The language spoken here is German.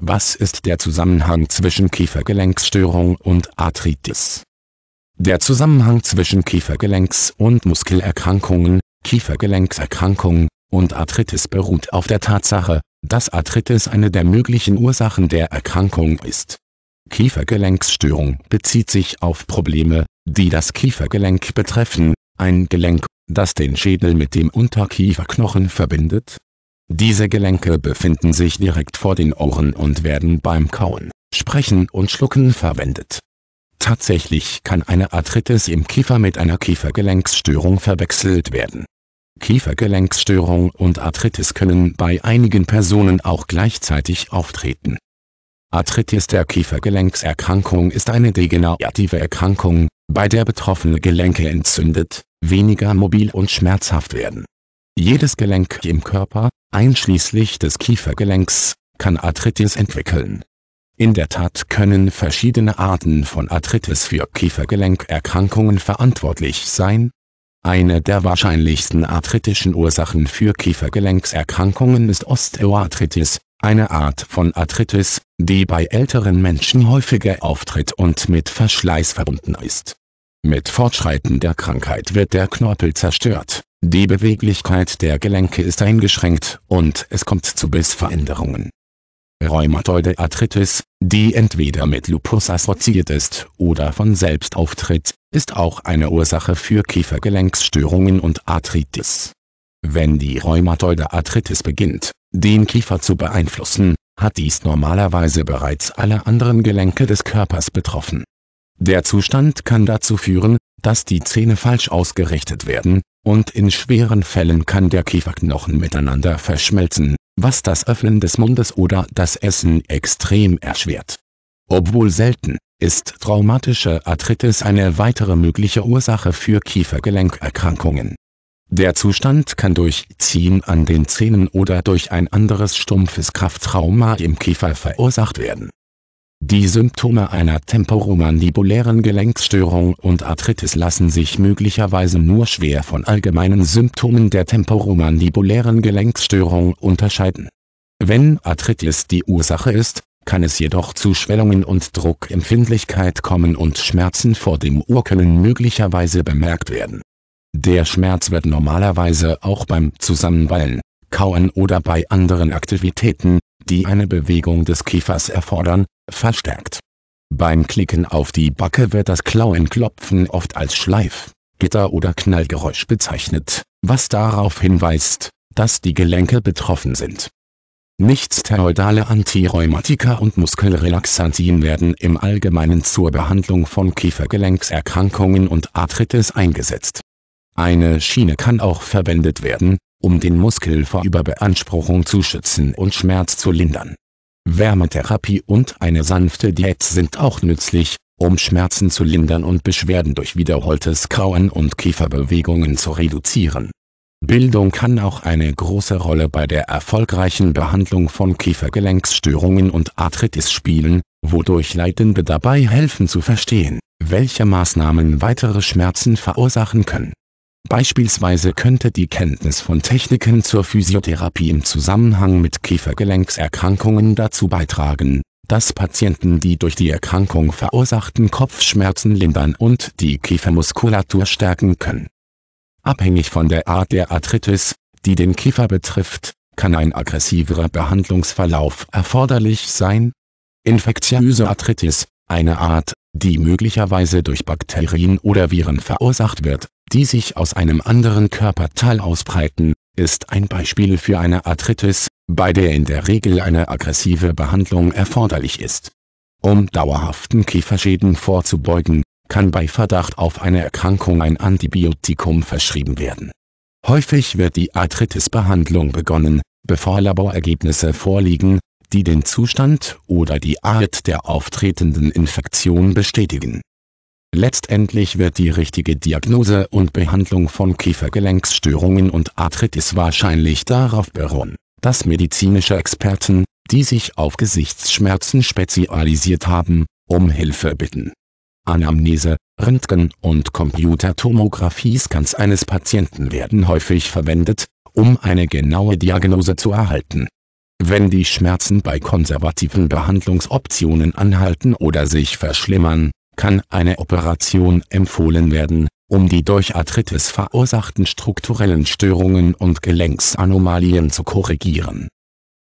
Was ist der Zusammenhang zwischen Kiefergelenksstörung und Arthritis? Der Zusammenhang zwischen Kiefergelenks- und Muskelerkrankungen, Kiefergelenkserkrankung und Arthritis beruht auf der Tatsache, dass Arthritis eine der möglichen Ursachen der Erkrankung ist. Kiefergelenksstörung bezieht sich auf Probleme, die das Kiefergelenk betreffen, ein Gelenk, das den Schädel mit dem Unterkieferknochen verbindet, diese Gelenke befinden sich direkt vor den Ohren und werden beim Kauen, Sprechen und Schlucken verwendet. Tatsächlich kann eine Arthritis im Kiefer mit einer Kiefergelenksstörung verwechselt werden. Kiefergelenksstörung und Arthritis können bei einigen Personen auch gleichzeitig auftreten. Arthritis der Kiefergelenkserkrankung ist eine degenerative Erkrankung, bei der betroffene Gelenke entzündet, weniger mobil und schmerzhaft werden. Jedes Gelenk im Körper, einschließlich des Kiefergelenks, kann Arthritis entwickeln. In der Tat können verschiedene Arten von Arthritis für Kiefergelenkerkrankungen verantwortlich sein. Eine der wahrscheinlichsten arthritischen Ursachen für Kiefergelenkserkrankungen ist Osteoarthritis, eine Art von Arthritis, die bei älteren Menschen häufiger auftritt und mit Verschleiß verbunden ist. Mit Fortschreiten der Krankheit wird der Knorpel zerstört die Beweglichkeit der Gelenke ist eingeschränkt und es kommt zu Bissveränderungen. Rheumatoide Arthritis, die entweder mit Lupus assoziiert ist oder von selbst auftritt, ist auch eine Ursache für Kiefergelenksstörungen und Arthritis. Wenn die Rheumatoide Arthritis beginnt, den Kiefer zu beeinflussen, hat dies normalerweise bereits alle anderen Gelenke des Körpers betroffen. Der Zustand kann dazu führen, dass die Zähne falsch ausgerichtet werden, und in schweren Fällen kann der Kieferknochen miteinander verschmelzen, was das Öffnen des Mundes oder das Essen extrem erschwert. Obwohl selten, ist traumatische Arthritis eine weitere mögliche Ursache für Kiefergelenkerkrankungen. Der Zustand kann durch Ziehen an den Zähnen oder durch ein anderes stumpfes Krafttrauma im Kiefer verursacht werden die Symptome einer temporomandibulären Gelenkstörung und Arthritis lassen sich möglicherweise nur schwer von allgemeinen Symptomen der temporomandibulären Gelenkstörung unterscheiden. Wenn Arthritis die Ursache ist, kann es jedoch zu Schwellungen und Druckempfindlichkeit kommen und Schmerzen vor dem Ohr können möglicherweise bemerkt werden. Der Schmerz wird normalerweise auch beim Zusammenballen, Kauen oder bei anderen Aktivitäten, die eine Bewegung des Kiefers erfordern, verstärkt. Beim Klicken auf die Backe wird das Klauenklopfen oft als Schleif, Gitter oder Knallgeräusch bezeichnet, was darauf hinweist, dass die Gelenke betroffen sind. Nichtsteroidale Antirheumatika und Muskelrelaxantien werden im Allgemeinen zur Behandlung von Kiefergelenkserkrankungen und Arthritis eingesetzt. Eine Schiene kann auch verwendet werden, um den Muskel vor Überbeanspruchung zu schützen und Schmerz zu lindern. Wärmetherapie und eine sanfte Diät sind auch nützlich, um Schmerzen zu lindern und Beschwerden durch wiederholtes Kauen und Kieferbewegungen zu reduzieren. Bildung kann auch eine große Rolle bei der erfolgreichen Behandlung von Kiefergelenksstörungen und Arthritis spielen, wodurch Leitende dabei helfen zu verstehen, welche Maßnahmen weitere Schmerzen verursachen können Beispielsweise könnte die Kenntnis von Techniken zur Physiotherapie im Zusammenhang mit Kiefergelenkserkrankungen dazu beitragen, dass Patienten die durch die Erkrankung verursachten Kopfschmerzen lindern und die Kiefermuskulatur stärken können. Abhängig von der Art der Arthritis, die den Kiefer betrifft, kann ein aggressiverer Behandlungsverlauf erforderlich sein. Infektiöse Arthritis, eine Art, die möglicherweise durch Bakterien oder Viren verursacht wird, die sich aus einem anderen Körperteil ausbreiten, ist ein Beispiel für eine Arthritis, bei der in der Regel eine aggressive Behandlung erforderlich ist. Um dauerhaften Kieferschäden vorzubeugen, kann bei Verdacht auf eine Erkrankung ein Antibiotikum verschrieben werden. Häufig wird die Arthritis-Behandlung begonnen, bevor Laborergebnisse vorliegen, die den Zustand oder die Art der auftretenden Infektion bestätigen Letztendlich wird die richtige Diagnose und Behandlung von Kiefergelenksstörungen und Arthritis wahrscheinlich darauf beruhen, dass medizinische Experten, die sich auf Gesichtsschmerzen spezialisiert haben, um Hilfe bitten. Anamnese, Röntgen und Computertomographie-Scans eines Patienten werden häufig verwendet, um eine genaue Diagnose zu erhalten Wenn die Schmerzen bei konservativen Behandlungsoptionen anhalten oder sich verschlimmern, kann eine Operation empfohlen werden, um die durch Arthritis verursachten strukturellen Störungen und Gelenksanomalien zu korrigieren